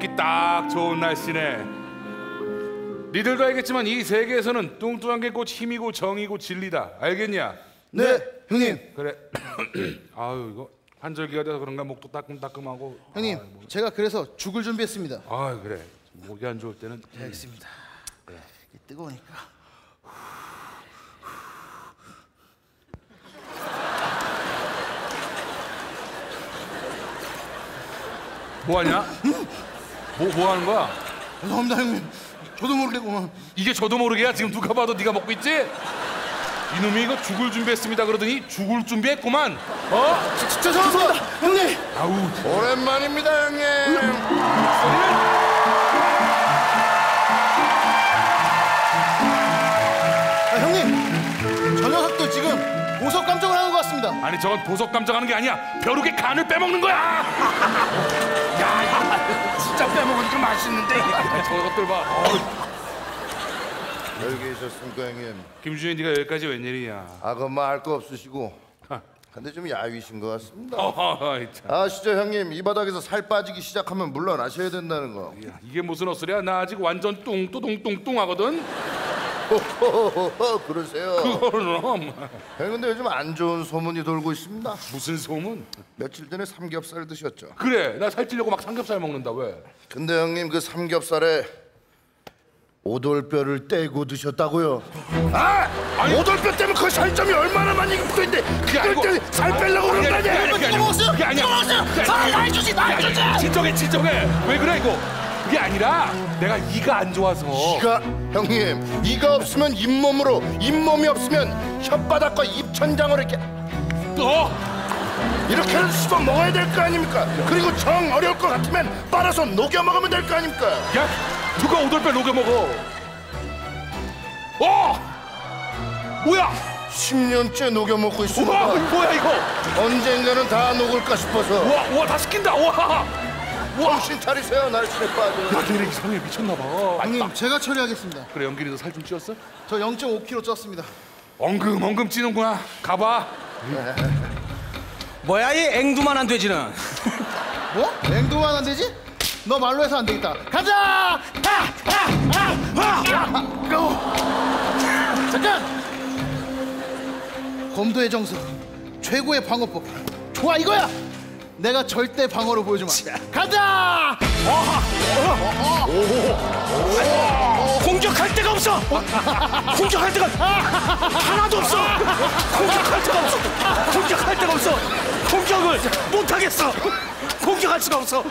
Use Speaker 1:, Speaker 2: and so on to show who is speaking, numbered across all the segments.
Speaker 1: 걷기 딱 좋은 날씨네. 니들도 알겠지만 이 세계에서는 뚱뚱한 게 곧 힘이고 정이고 진리다. 알겠냐?
Speaker 2: 네, 형님.
Speaker 1: 그래. 아유 이거 환절기가 돼서 그런가 목도 따끔따끔하고.
Speaker 2: 형님,
Speaker 1: 아이, 뭐.
Speaker 2: 제가 그래서 죽을 준비했습니다.
Speaker 1: 아 그래. 목이 안 좋을 때는
Speaker 2: 알겠습니다. 뜨거우니까.
Speaker 1: 뭐하냐? 뭐, 뭐 하는 거야?
Speaker 2: 죄송합니다, 형님. 저도 모르겠구만.
Speaker 1: 이게 저도 모르게야 지금 누가 봐도 네가 먹고 있지? 이놈이 이거 죽을 준비했습니다 그러더니 죽을 준비했구만 어?
Speaker 2: 저, 죄송합니다, 형님.
Speaker 1: 아우
Speaker 3: 오랜만입니다 형님
Speaker 2: 아, 형님, 저 녀석들 지금 보석 감정을 하는 것 같습니다.
Speaker 1: 아니 저건 보석 감정하는 게 아니야 벼룩의 간을 빼먹는 거야
Speaker 3: 진짜 빼먹으니까 맛있는데.
Speaker 1: 저것들 봐.
Speaker 3: 여기 계셨습니까 형님?
Speaker 1: 김준희 네가 여기까지 웬일이냐?
Speaker 3: 아그마 할 거 없으시고. 근데 좀 야위신 것 같습니다.
Speaker 1: 어허, 참.
Speaker 3: 아시죠 형님? 이 바닥에서 살 빠지기 시작하면 물러나셔야 된다는 거.
Speaker 1: 야, 이게 무슨 헛소리야? 나 아직 완전 뚱뚜둥뚱뚱 하거든?
Speaker 3: 호호호호 그러세요
Speaker 1: 그럼
Speaker 3: 형님 근데 요즘 안 좋은 소문이 돌고 있습니다
Speaker 1: 무슨 소문
Speaker 3: 며칠 전에 삼겹살 드셨죠
Speaker 1: 그래 나 살찌려고 막 삼겹살 먹는다 왜
Speaker 3: 근데 형님 그 삼겹살에 오돌뼈를 떼고 드셨다고요 아! 오돌뼈 때문에 그 살점이 얼마나 많이 붙어 있는데 그걸
Speaker 1: 아니고-
Speaker 3: 때문에 살 빼려고 그런 거 아니야
Speaker 1: 그게
Speaker 2: 먹었어요?
Speaker 1: 그게 아니야
Speaker 2: 이거 먹었어요?
Speaker 1: 그게
Speaker 2: 살
Speaker 1: 아니야.
Speaker 2: 많이 주지, 많이
Speaker 1: 그게
Speaker 2: 주지!
Speaker 1: 진정해 진정해 왜 그래 이거 그게 아니라 내가 이가 안 좋아서
Speaker 3: 이가 형님 이가 없으면 잇몸으로 잇몸이 없으면 혓바닥과 입천장을 이렇게
Speaker 1: 어?
Speaker 3: 이렇게 씹어 먹어야 될 거 아닙니까? 그리고 정 어려울 것 같으면 빨아서 녹여 먹으면 될 거 아닙니까?
Speaker 1: 야 누가 오돌뼈 녹여 먹어 어 뭐야
Speaker 3: 10년째 녹여 먹고
Speaker 1: 우와
Speaker 3: 있습니다.
Speaker 1: 뭐야 이거
Speaker 3: 언젠가는 다 녹을까 싶어서
Speaker 1: 우와 우와 다 시킨다 우와
Speaker 3: 정신 차리세요 날씨에 빠져.
Speaker 1: 야 걔네 이상해 미쳤나 봐
Speaker 2: 형님, 제가 처리하겠습니다.
Speaker 1: 그래 연길이도 살 좀 찌웠어?
Speaker 2: 저 0.5kg 쪘습니다.
Speaker 1: 엉금 엉금 찌는구나 가봐
Speaker 4: 뭐야 이 앵두만한 돼지는
Speaker 2: 뭐? 냉동만 안 되지? 너 말로 해서 안 되겠다. 가자! 잠깐! 검도의 정석, 최고의 방어법. 좋아 이거야. 내가 절대 방어로 보여주마. 가자!
Speaker 4: 공격할 데가 없어. 공격할 데가 하나도 없어. 공격할 데가 없어. 공격할 데가 없어. 공격을 못 하겠어. 공격할 수가 없어.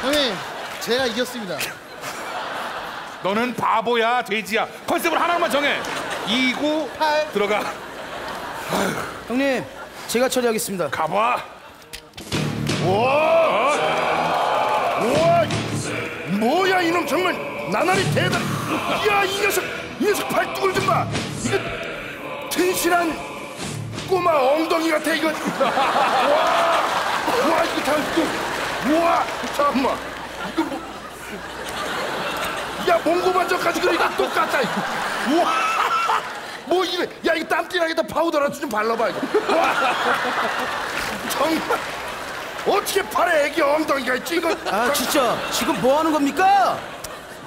Speaker 2: 형님, 제가 이겼습니다.
Speaker 1: 너는 바보야 돼지야. 컨셉을 하나만 정해. 2, 9, 8 들어가.
Speaker 4: 형님 제가 처리하겠습니다
Speaker 1: 가봐
Speaker 3: 우와, 뭐야 이놈 정말 나날이 대단. 야 이 녀석, 이 녀석 팔뚝을 좀 봐. 이거 튼실한 꼬마 엉덩이 같아 이거. 와, 와 이거 다 이거. 우와, 잠깐만. 이거 뭐? 야 몽고 반점까지 그러니까 똑같다. 우와. 뭐 이래? 야 이거 땀띠 나겠다 파우더라도 좀 발라봐 이거. 와, 정말. 어떻게 팔에 애기 엉덩이가 있지 이거?
Speaker 4: 아 진짜 지금 뭐 하는 겁니까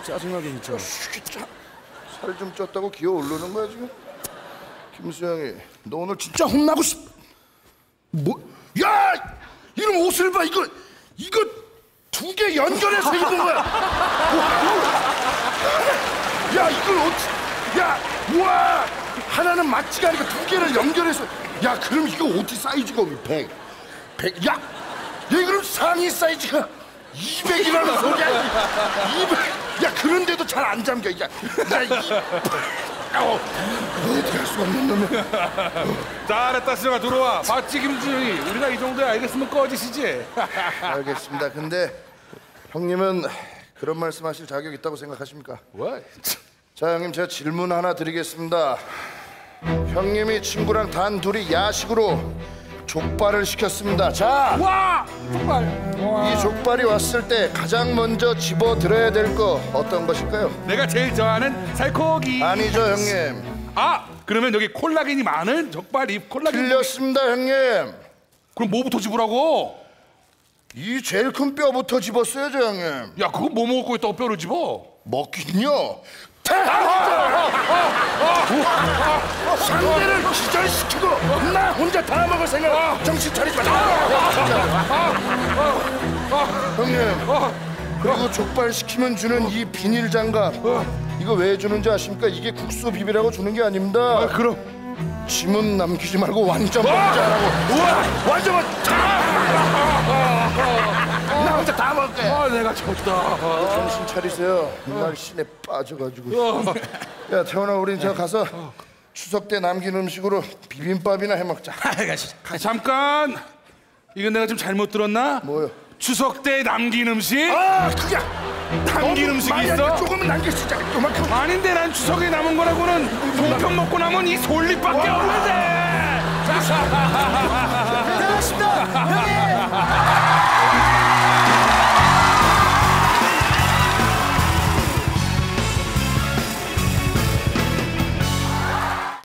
Speaker 4: 짜증나게 진짜
Speaker 3: 살 좀 쪘다고 기어 오르는 거야 지금? 김수영이 너 오늘 진짜 혼나고 싶? 뭐? 야! 이런 옷을 봐 이거 이거 두 개 연결해서 입은 거야. 야 이걸 어떻게? 야, 와 하나는 맞지가 않으니까 두 개를 연결해서 야 그럼 이거 어디 사이즈가 백? 백? 야, 야 그럼 상의 사이즈가 200이라는 소리야? 200? 야 그런데도 잘 안 잠겨. 야, 야 이, 어, 어떻게 할 수가 없는 놈이야.
Speaker 1: 잘했다 수영아 들어와 봤지 김준이 우리가 이 정도야 알겠으면 꺼지시지
Speaker 3: 알겠습니다. 근데 형님은 그런 말씀하실 자격 있다고 생각하십니까?
Speaker 1: 뭐?
Speaker 3: 자 형님 제가 질문 하나 드리겠습니다. 형님이 친구랑 단 둘이 야식으로 족발을 시켰습니다. 자,
Speaker 1: 와 정말
Speaker 3: 이 족발이 왔을 때 가장 먼저 집어 들어야 될 거 어떤 것일까요?
Speaker 1: 내가 제일 좋아하는 살코기
Speaker 3: 아니죠 형님.
Speaker 1: 아 그러면 여기 콜라겐이 많은 족발이 콜라겐
Speaker 3: 틀렸습니다 형님.
Speaker 1: 그럼 뭐부터 집으라고
Speaker 3: 이 제일 큰 뼈부터 집었어야죠 형님
Speaker 1: 야 그거 뭐 먹고 있다고 뼈를 집어?
Speaker 3: 먹긴요 상대를 기절시키고 나 혼자 다 먹을 생각 정신 차리지 마. 형님 그리고 족발 시키면 주는 이 비닐 장갑 이거 왜 주는지 아십니까? 이게 국수 비비라고 주는 게 아닙니다.
Speaker 1: 그럼
Speaker 3: 짐은 남기지 말고 완전 먹자라고 우와 완전 먹나 혼자 다 먹을 거야
Speaker 1: 아 내가 졌다.
Speaker 3: 정신 차리세요. 이날 신에 빠져가지고. 야 태훈아, 우리 저 가서 추석 때 남긴 음식으로 비빔밥이나 해 먹자.
Speaker 1: 아, 잠깐. 이건 내가 좀 잘못 들었나?
Speaker 3: 뭐요?
Speaker 1: 추석 때 남긴 음식?
Speaker 3: 아, 그게
Speaker 1: 남긴 음식이 있어?
Speaker 3: 조금은 남길 수 있잖아. 요만큼.
Speaker 1: 아닌데 난 추석에 남은 거라고는 동평 먹고 남은 이 솔잎밖에 없는데.